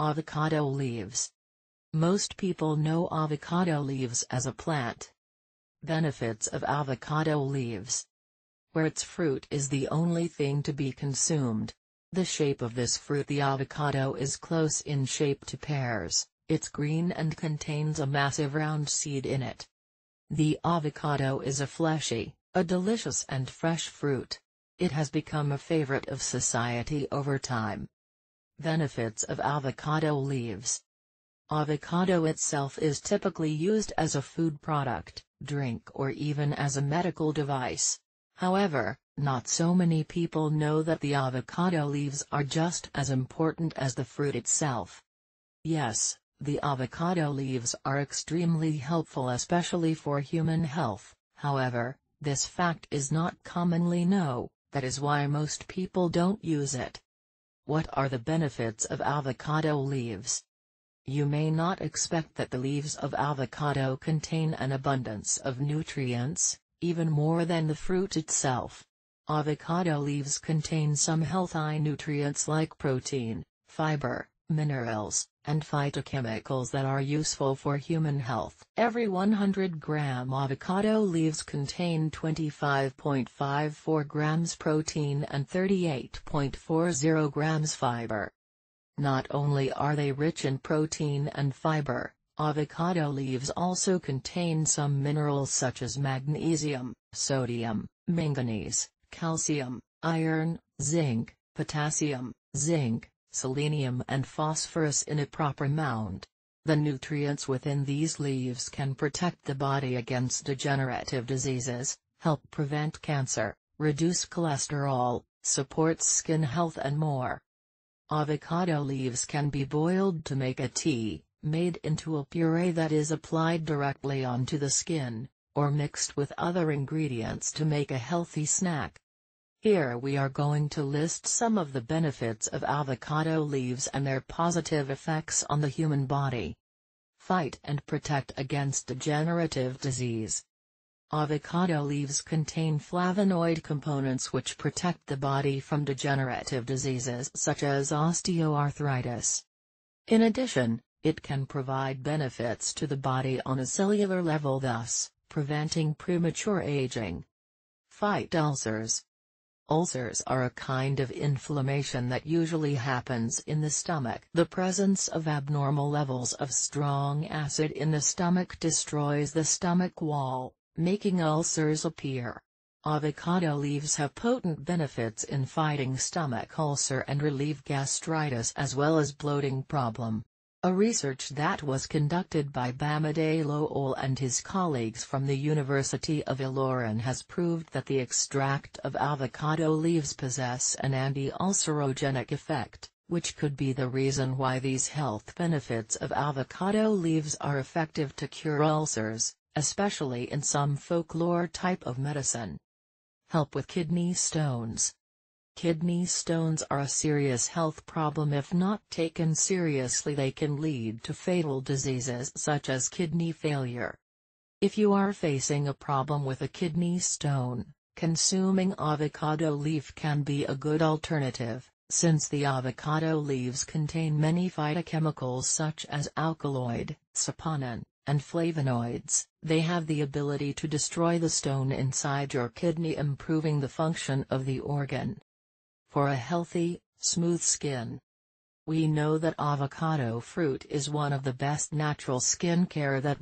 Avocado leaves. Most people know avocado leaves as a plant. Benefits of avocado leaves. Where its fruit is the only thing to be consumed. The shape of this fruit the avocado is close in shape to pears, it's green and contains a massive round seed in it. The avocado is a fleshy, a delicious and fresh fruit. It has become a favorite of society over time. Benefits of avocado leaves. Avocado itself is typically used as a food product, drink or even as a medical device. However, not so many people know that the avocado leaves are just as important as the fruit itself. Yes, the avocado leaves are extremely helpful especially for human health, however, this fact is not commonly known, that is why most people don't use it. What are the benefits of avocado leaves? You may not expect that the leaves of avocado contain an abundance of nutrients, even more than the fruit itself. Avocado leaves contain some healthy nutrients like protein, fiber, minerals, and phytochemicals that are useful for human health. Every 100 gram avocado leaves contain 25.54 grams protein and 38.40 grams fiber. Not only are they rich in protein and fiber, avocado leaves also contain some minerals such as magnesium, sodium, manganese, calcium, iron, zinc, potassium, zinc, selenium and phosphorus in a proper amount. The nutrients within these leaves can protect the body against degenerative diseases, help prevent cancer, reduce cholesterol, supports skin health and more. Avocado leaves can be boiled to make a tea, made into a puree that is applied directly onto the skin, or mixed with other ingredients to make a healthy snack. Here we are going to list some of the benefits of avocado leaves and their positive effects on the human body. Fight and protect against degenerative disease. Avocado leaves contain flavonoid components which protect the body from degenerative diseases such as osteoarthritis. In addition, it can provide benefits to the body on a cellular level thus, preventing premature aging. Fight ulcers. Ulcers are a kind of inflammation that usually happens in the stomach. The presence of abnormal levels of strong acid in the stomach destroys the stomach wall, making ulcers appear. Avocado leaves have potent benefits in fighting stomach ulcer and relieve gastritis as well as bloating problem. A research that was conducted by Bamidele Lowell and his colleagues from the University of Ilorin has proved that the extract of avocado leaves possess an anti-ulcerogenic effect, which could be the reason why these health benefits of avocado leaves are effective to cure ulcers, especially in some folklore type of medicine. Help with kidney stones. Kidney stones are a serious health problem. If not taken seriously they can lead to fatal diseases such as kidney failure. If you are facing a problem with a kidney stone, consuming avocado leaf can be a good alternative, since the avocado leaves contain many phytochemicals such as alkaloid, saponin, and flavonoids, they have the ability to destroy the stone inside your kidney improving the function of the organ for a healthy, smooth skin. We know that avocado fruit is one of the best natural skincare that